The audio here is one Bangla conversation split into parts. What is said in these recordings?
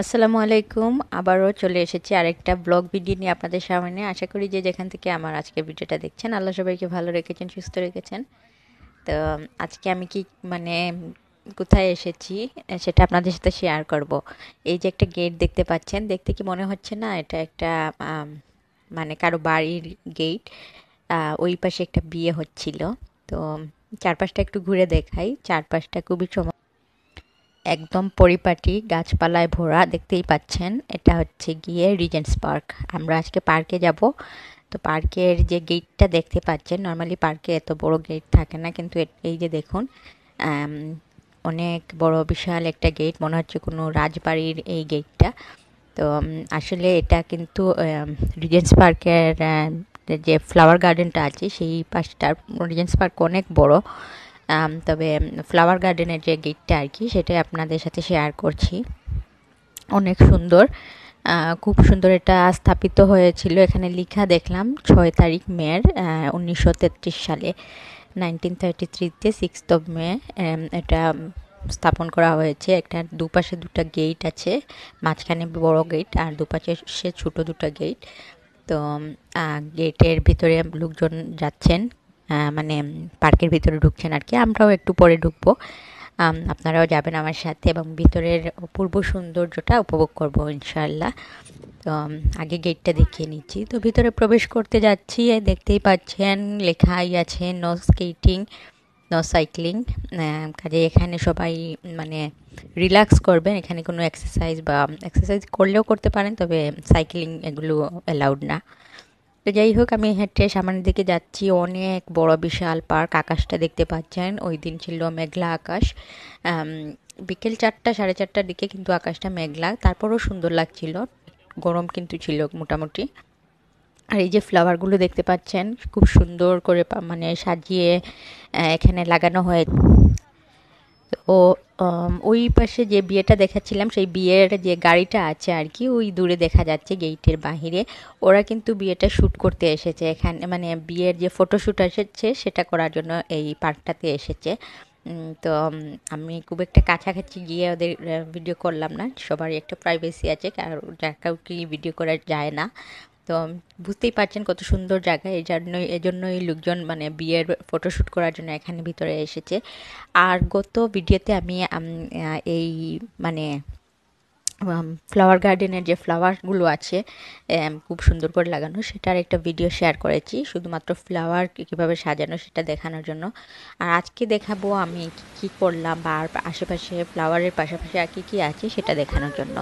আসসালামু আলাইকুম, আবারও চলে এসেছি আরেকটা ব্লগ ভিডিও নিয়ে আপনাদের সামনে। আশা করি যে যেখান থেকে আমার আজকে ভিডিওটা দেখছেন, আল্লাহ সবাইকে ভালো রেখেছেন, সুস্থ রেখেছেন। তো, আজকে আমি কি মানে কোথায় এসেছি, সেটা আপনাদের সাথে শেয়ার করব। এই যে একটা গেট দেখতে পাচ্ছেন, দেখতে কি মনে হচ্ছে না, এটা একটা মানে কারও বাড়ির গেট ওই পাশে একটা বিয়ে হচ্ছিল। তো চারপাশটা একটু ঘুরে দেখাই। চারপাশটা খুবই চমক একদম পরিপাটি, গাছপালায় ভরা, দেখতেই পাচ্ছেন। এটা হচ্ছে গিয়ে রিজেন্টস পার্ক আমরা আজকে পার্কে যাব। তো পার্কের যে গেটটা দেখতে পাচ্ছেন নর্মালি পার্কে এত বড় গেট থাকে না, কিন্তু এই যে দেখুন অনেক বড় বিশাল একটা গেট মনে হচ্ছে কোনো রাজবাড়ির এই গেটটা তো আসলে এটা কিন্তু রিজেন্স পার্কের যে ফ্লাওয়ার গার্ডেনটা আছে, সেই পাশটার রিজেন্স পার্ক অনেক বড়। তবে ফ্লাওয়ার গার্ডেনের যে গেটটা আর কি, সেটাই আপনাদের সাথে শেয়ার করছি। অনেক সুন্দর। খুব সুন্দর এটা স্থাপিত হয়েছিল। এখানে লিখা দেখলাম, ছয় তারিখ মেয়ের উনিশশো তেত্রিশ সালে। নাইনটিন থার্টি থ্রিতে সিক্সথ অফ মে এটা স্থাপন করা হয়েছে। একটা দুপাশে দুটা গেট আছে, মাঝখানে বড় গেট আর দুপাশে সে ছোটো দুটো গেট তো গেটের ভিতরে লোকজন যাচ্ছেন মানে পার্কের ভিতরে ঢুকছেন আর কি। আমরাও একটু পরে ঢুকবো। আপনারাও যাবেন আমার সাথে এবং ভিতরের অপূর্ব সৌন্দর্যটা উপভোগ করব ইনশাল্লাহ তো আগে গেটটা দেখিয়ে নিচ্ছি। তো ভিতরে প্রবেশ করতে যাচ্ছি, দেখতেই পাচ্ছেন লেখাই আছে নো স্কেটিং নো সাইক্লিং কাজে এখানে সবাই মানে রিল্যাক্স করবেন। এখানে কোনো এক্সারসাইজ বা এক্সারসাইজ করলেও করতে পারেন, তবে সাইক্লিং এগুলো অ্যালাউড না। তো যাই হোক, আমি হেঁটে সামনের দিকে যাচ্ছি। অনেক বড় বিশাল পার্ক, আকাশটা দেখতে পাচ্ছেন। ওই দিন ছিল মেঘলা আকাশ। বিকেল চারটা, সাড়ে চারটার দিকে কিন্তু আকাশটা মেঘলা। তারপরও সুন্দর লাগছিল। গরম কিন্তু ছিল মোটামুটি। আর এই যে ফ্লাওয়ারগুলো দেখতে পাচ্ছেন, খুব সুন্দর করে মানে সাজিয়ে এখানে লাগানো হয়ে ও ওই পাশে যে বিয়েটা দেখাচ্ছিলাম, সেই বিয়ের যে গাড়িটা আছে আর কি, ওই দূরে দেখা যাচ্ছে গেইটের বাহিরে। ওরা কিন্তু বিয়েটা শ্যুট করতে এসেছে। এখানে মানে বিয়ের যে ফটোশ্যুট এসেছে, সেটা করার জন্য এই পার্কটাতে এসেছে। তো আমি খুব একটা কাছাকাছি গিয়ে ওদের ভিডিও করলাম না। সবারই একটা প্রাইভেসি আছে, কারও কাউকে ভিডিও করা যায় না। তো বুঝতেই পারছেন কত সুন্দর জায়গা। এই জন্যই এজন্যই লোকজন মানে বিয়ের ফটোশ্যুট করার জন্য এখানে ভিতরে এসেছে। আর গত ভিডিওতে আমি এই মানে ফ্লাওয়ার গার্ডেনের যে ফ্লাওয়ারগুলো আছে খুব সুন্দর করে লাগানো, সেটার একটা ভিডিও শেয়ার করেছি। শুধুমাত্র ফ্লাওয়ার কীভাবে সাজানো সেটা দেখানোর জন্য। আর আজকে দেখাবো আমি কী করলাম বা আশেপাশে ফ্লাওয়ারের পাশাপাশি আর কী কী আছে সেটা দেখানোর জন্য।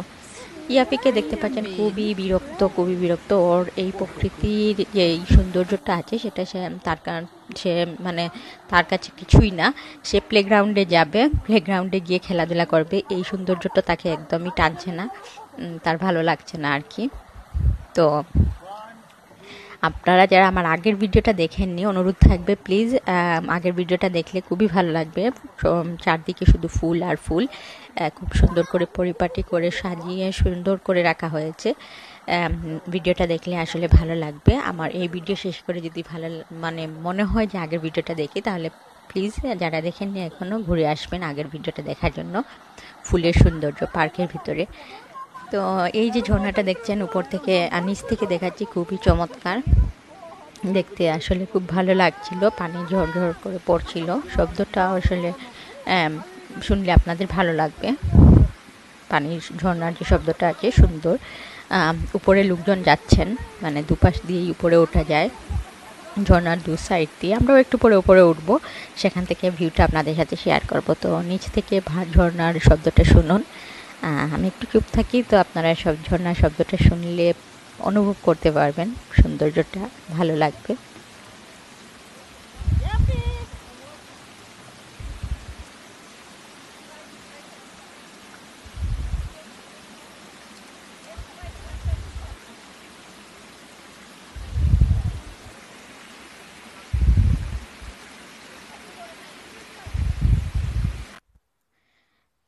ইয়াপিকে দেখতে পাচ্ছেন, খুবই বিরক্ত খুবই বিরক্ত। ওর এই প্রকৃতির যে এই সৌন্দর্যটা আছে, সেটা সে, তার সে মানে তার কাছে কিছুই না। সে প্লেগ্রাউন্ডে যাবে প্লেগ্রাউন্ডে গিয়ে খেলাধুলা করবে। এই সৌন্দর্যটা তাকে একদমই টানছে না। তার ভালো লাগছে না আর কি। তো আপনারা যারা আমার আগের ভিডিওটা দেখেননি, অনুরোধ থাকবে প্লিজ আগের ভিডিওটা দেখলে খুবই ভালো লাগবে। চারদিকে শুধু ফুল আর ফুল খুব সুন্দর করে পরিপাটি করে সাজিয়ে সুন্দর করে রাখা হয়েছে। ভিডিওটা দেখলে আসলে ভালো লাগবে। আমার এই ভিডিও শেষ করে যদি ভালো মানে মনে হয় যে আগের ভিডিওটা দেখি, তাহলে প্লিজ যারা দেখেননি এখনও ঘুরে আসবেন আগের ভিডিওটা দেখার জন্য ফুলের সৌন্দর্য পার্কের ভিতরে। তো এই যে ঝর্ণাটা দেখছেন, উপর থেকে আর নিচ থেকে দেখাচ্ছি, খুবই চমৎকার। দেখতে আসলে খুব ভালো লাগছিল, পানি ঝরঝর করে পড়ছিল। শব্দটা আসলে শুনলে আপনাদের ভালো লাগবে। পানির ঝর্ণার যে শব্দটা আছে, সুন্দর। উপরে লোকজন যাচ্ছেন মানে দুপাশ দিয়েই উপরে ওঠা যায়। ঝর্ণার দু সাইড দিয়ে। আমরাও একটু পরে উপরে উঠবো, সেখান থেকে ভিউটা আপনাদের সাথে শেয়ার করব। তো নিচ থেকে ঝর্ণার শব্দটা শুনুন। আমি একটু চুপ থাকি, তো আপনারা সব ঝর্ণা শব্দটা শুনলে অনুভব করতে পারবেন। সৌন্দর্যটা ভালো লাগবে।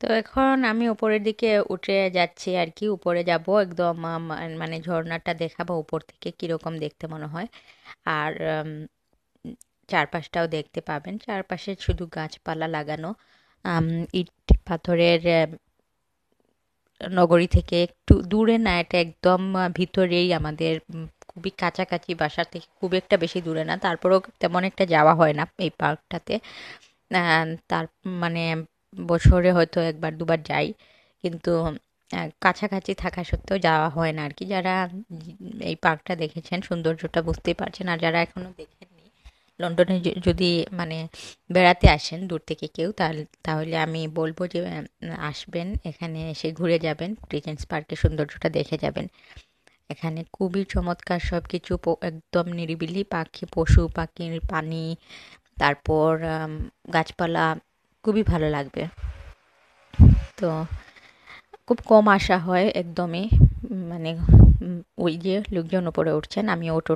তো এখন আমি উপরের দিকে উঠে যাচ্ছি আর কি। উপরে যাব একদম মানে ঝর্ণাটা দেখাবো উপর থেকে কীরকম দেখতে মনে হয়। আর চারপাশটাও দেখতে পাবেন। চারপাশে শুধু গাছপালা লাগানো। ইট পাথরের নগরী থেকে একটু দূরে না, এটা একদম ভিতরেই আমাদের খুবই কাছাকাছি বাসা থেকে খুব একটা বেশি দূরে না। তারপরেও তেমন একটা যাওয়া হয় না এই পার্কটাতে। তার মানে বছরে হয়তো একবার, দুবার যাই। কিন্তু কাছাকাছি থাকা সত্ত্বেও যাওয়া হয় না আর কি যারা এই পার্কটা দেখেছেন, সৌন্দর্যটা বুঝতেই পারছেন। আর যারা এখনও দেখেননি, লন্ডনে যদি মানে বেড়াতে আসেন, দূর থেকে কেউ তাহলে আমি বলব যে আসবেন। এখানে এসে ঘুরে যাবেন। রিজেন্স পার্কের সৌন্দর্যটা দেখে যাবেন। এখানে খুবই চমৎকার সব কিছু একদম নিরিবিলি। পাখি, পশু, পাখির পানি, তারপর গাছপালা খুবই ভালো লাগবে। তো খুব কম আসা হয় একদমই। মানে ওই যে লোকজন উপরে উঠছেন আমি ওট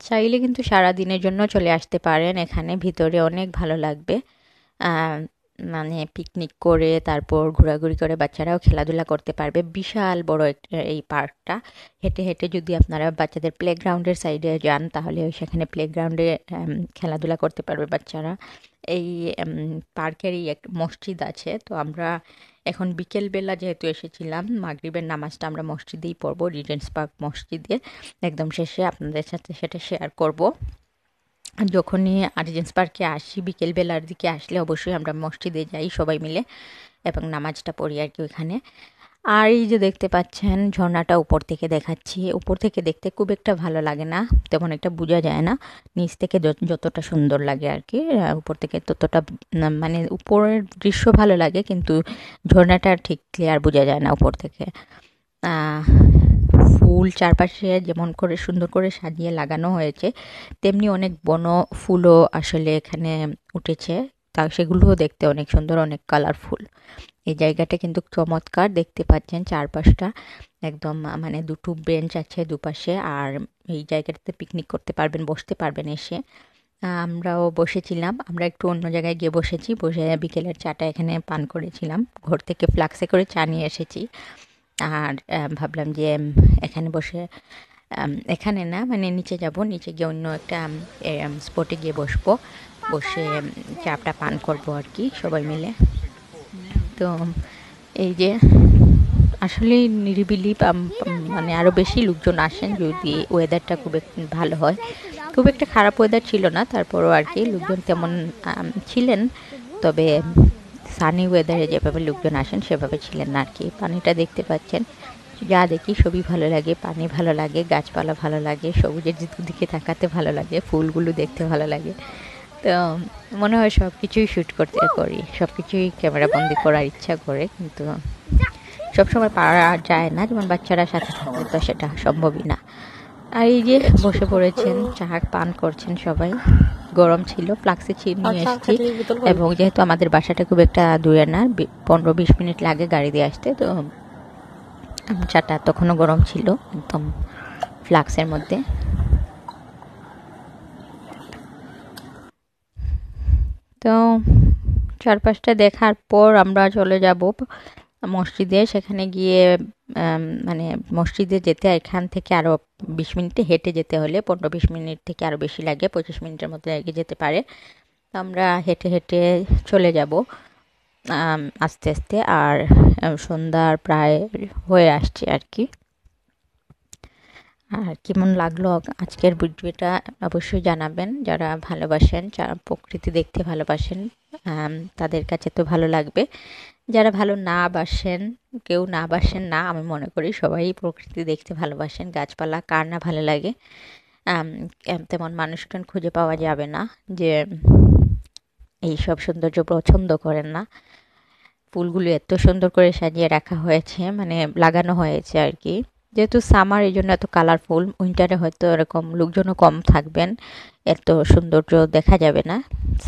চাইলে কিন্তু সারা দিনের জন্য চলে আসতে পারেন এখানে, ভিতরে অনেক ভালো লাগবে। মানে পিকনিক করে, তারপর ঘোরাঘুরি করে বাচ্চারাও খেলাধুলা করতে পারবে। বিশাল বড় এই পার্কটা। হেঁটে হেঁটে যদি আপনারা বাচ্চাদের প্লেগ্রাউন্ডের সাইডে যান, তাহলে ওই সেখানে প্লেগ্রাউন্ডে খেলাধুলা করতে পারবে বাচ্চারা। এই পার্কেরই এক মসজিদ আছে। তো আমরা এখন বিকেলবেলা যেহেতু এসেছিলাম, মাগরিবের নামাজটা আমরা মসজিদেই পড়ব রিজেন্স পার্ক মসজিদে। একদম শেষে আপনাদের সাথে সেটা শেয়ার করব। যখনই আরিজেন্স পার্কে আসি, বিকেলবেলার দিকে আসলে অবশ্যই আমরা মসজিদে যাই সবাই মিলে এবং নামাজটা পড়ি আর কি ওইখানে। আর এই যে দেখতে পাচ্ছেন, ঝর্ণাটা উপর থেকে দেখাচ্ছি। উপর থেকে দেখতে খুব একটা ভালো লাগে না, তেমন একটা বোঝা যায় না। নিচ থেকে যতটা সুন্দর লাগে আর কি উপর থেকে ততটা মানে উপরের দৃশ্য ভালো লাগে, কিন্তু ঝর্ণাটা ঠিক ক্লিয়ার বোঝা যায় না উপর থেকে। ফুল চারপাশে যেমন করে সুন্দর করে সাজিয়ে লাগানো হয়েছে, তেমনি অনেক বন ফুলও আসলে এখানে উঠেছে। তা সেগুলোও দেখতে অনেক সুন্দর, অনেক কালারফুল এই জায়গাটা কিন্তু চমৎকার, দেখতে পাচ্ছেন চারপাশটা। একদম মানে দুটো বেঞ্চ আছে দুপাশে, আর এই জায়গাটাতে পিকনিক করতে পারবেন, বসতে পারবেন এসে। আমরাও বসেছিলাম, আমরা একটু অন্য জায়গায় গিয়ে বসেছি, বসে বিকেলের চাটা এখানে পান করেছিলাম। ঘর থেকে ফ্লাক্সে করে চা নিয়ে এসেছি। আর ভাবলাম যে এখানে বসে এখানে না মানে নিচে যাব, নিচে গিয়ে অন্য একটা স্পটে গিয়ে বসবো। বসে চাপটা পান করব আর কি, সবাই মিলে। তো, এই যে, আসলে নিরিবিলি মানে আরও বেশি লোকজন আসেন যদি ওয়েদারটা খুব ভালো হয়। খুব একটা খারাপ ওয়েদার ছিল না, তারপরও আর কি লোকজন তেমন ছিলেন। তবে সানি ওয়েদারে যেভাবে লোকজন আসেন, সেভাবে ছিলেন না আর কি। পানিটা দেখতে পাচ্ছেন। যা দেখি সবই ভালো লাগে। পানি ভালো লাগে, গাছপালা ভালো লাগে, সবুজের দিকে তাকাতে ভালো লাগে, ফুলগুলো দেখতে ভালো লাগে। তো মনে হয় সব কিছুই শ্যুট করতে করি। সব কিছুই ক্যামেরা বন্দি করার ইচ্ছা করে, কিন্তু সবসময় পারা যায় না। যেমন বাচ্চারা সাথে থাকলে তো সেটা সম্ভবই না। আর এই যে বসে পড়েছেন চা পান করছেন সবাই। গরম ছিল ফ্লাক্সে নিয়ে এসেছি। এবং যেহেতু আমাদের বাসাটা খুব একটা দূরে না পনেরো বিশ মিনিট লাগে গাড়ি দিয়ে আসতে তো চাটা তখনও গরম ছিল একদম ফ্লাক্সের মধ্যে। তো চারপাশটা দেখার পর আমরা চলে যাব মসজিদে, সেখানে গিয়ে মানে মসজিদে যেতে, এখান থেকে আরও বিশ মিনিটে হেঁটে যেতে হলে পনেরো বিশ মিনিট থেকে আরও বেশি লাগে, পঁচিশ মিনিটের মধ্যে লেগে যেতে পারে। আমরা হেঁটে হেঁটে চলে যাব আস্তে আস্তে। আর সন্ধ্যার প্রায় হয়ে আসছে আর কি। আর কেমন লাগল আজকের ভিডিওটা অবশ্যই জানাবেন। যারা ভালোবাসেন, যারা প্রকৃতি দেখতে ভালোবাসেন তাদের কাছে তো ভালো লাগবে। যারা ভালো না বাসেন, কেউ না বাসেন না, আমি মনে করি সবাই প্রকৃতি দেখতে ভালোবাসেন। গাছপালা, কার না ভালো লাগে তেমন মানুষজন খুঁজে পাওয়া যাবে না যে, এই সব সৌন্দর্য পছন্দ করেন না। ফুলগুলো এত সুন্দর করে সাজিয়ে রাখা হয়েছে মানে লাগানো হয়েছে আর কি। যেহেতু সামার এই জন্য এত কালারফুল উইন্টারে হয়তো এরকম লোকজনও কম থাকবেন। এত সৌন্দর্য দেখা যাবে না।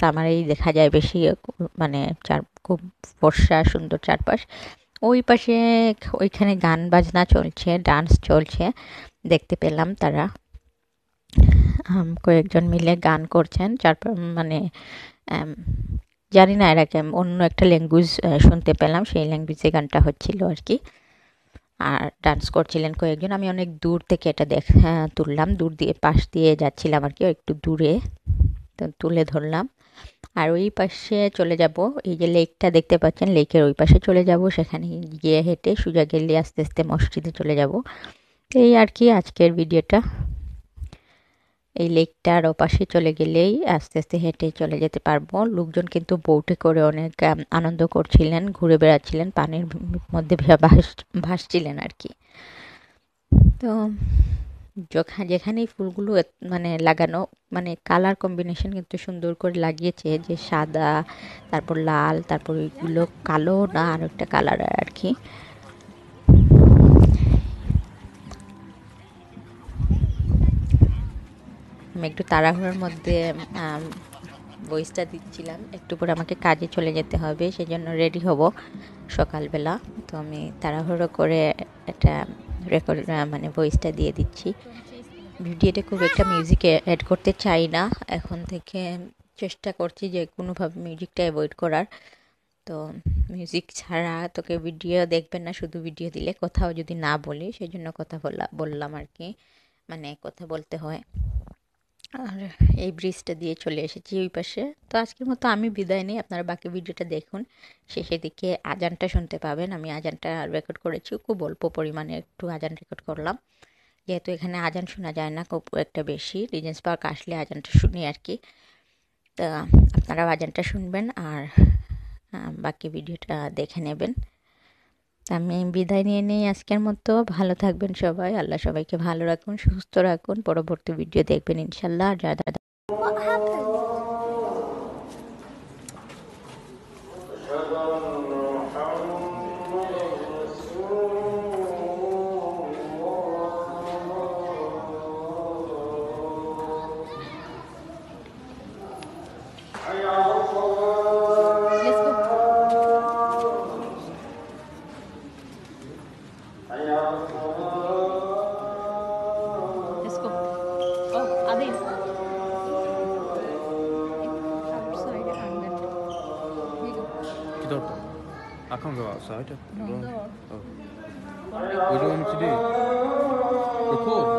সামারেই দেখা যায় বেশি মানে চার, খুব বর্ষা সুন্দর চারপাশ। ওই পাশে ওইখানে গান বাজনা চলছে ডান্স চলছে, দেখতে পেলাম তারা। কয়েকজন মিলে গান করছেন, চার মানে জানি না এরা অন্য একটা ল্যাঙ্গুয়েজ শুনতে পেলাম, সেই ল্যাঙ্গুয়েজে গানটা হচ্ছিল আর কি। আর ডান্স করছিলেন কয়েকজন। আমি অনেক দূর থেকে এটা দেখ হ্যাঁ, তুললাম। দূর দিয়ে পাশ দিয়ে যাচ্ছিলাম আর কি একটু দূরে তো তুলে ধরলাম। আর ওই পাশে চলে যাব। এই যে লেকটা দেখতে পাচ্ছেন লেকের ওই পাশে চলে যাব। সেখানে গিয়ে হেঁটে সুজা গেলে আস্তে আস্তে মসজিদে চলে যাব। এই আর কি আজকের ভিডিওটা এই লেকটার ওপাশে চলে গেলেই আস্তে আস্তে হেঁটে চলে যেতে পারব। লোকজন কিন্তু বোটে করে অনেক আনন্দ করছিলেন, ঘুরে বেড়াচ্ছিলেন, পানির মধ্যে ভাস, ভাসছিলেন আর কি। তো যখা, যেখানেই ফুলগুলো মানে লাগানো মানে কালার কম্বিনেশন কিন্তু সুন্দর করে লাগিয়েছে, যে সাদা, তারপর লাল, তারপর ওইগুলো কালো না আর একটা কালার আর কি। আমি একটু তাড়াহুড়োর মধ্যে ভয়েসটা দিচ্ছিলাম। একটু পরে আমাকে কাজে চলে যেতে হবে সেই জন্য রেডি হব সকালবেলা। তো আমি তাড়াহুড়ো করে একটা রেকর্ড মানে ভয়েসটা দিয়ে দিচ্ছি। ভিডিওতে খুব একটা মিউজিক অ্যাড করতে চাই না। এখন থেকে চেষ্টা করছি যে কোনোভাবে মিউজিকটা অ্যাভয়েড করার। তো মিউজিক ছাড়া তোকে ভিডিও দেখবেন না, শুধু ভিডিও দিলে। কোথাও যদি না বলি সেই জন্য কথা বললা বললাম আর কি। মানে কথা বলতে হয়। আর এই ব্রিজটা দিয়ে চলে এসেছি ওই পাশে। তো আজকের মতো আমি বিদায় নিই, আপনারা বাকি ভিডিওটা দেখুন। শেষের দিকে আজানটা শুনতে পাবেন। আমি আজানটা রেকর্ড করেছি, খুব অল্প পরিমাণে একটু আজান রেকর্ড করলাম। যেহেতু এখানে আজান শোনা যায় না, খুব একটা বেশি। রিজেন্স পার্ক আসলে আজানটা শুনি আর কি। তা আপনারাও আজানটা শুনবেন আর বাকি ভিডিওটা দেখে নেবেন। আমি বিদায় নিয়ে নিই আজকের মতো। ভালো থাকবেন সবাই। আল্লাহ সবাইকে ভালো রাখুন, সুস্থ রাখুন। পরবর্তী ভিডিও দেখবেন ইনশাল্লাহ আর Let's go. Oh, Adil. Outside and then we go. I can't go outside. No, door. Oh. What do you want me to do?